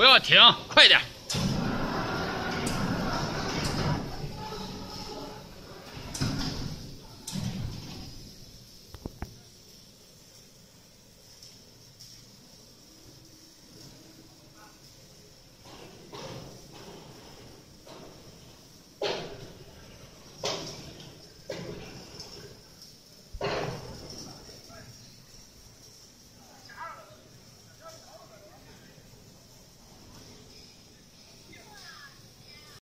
不要停快点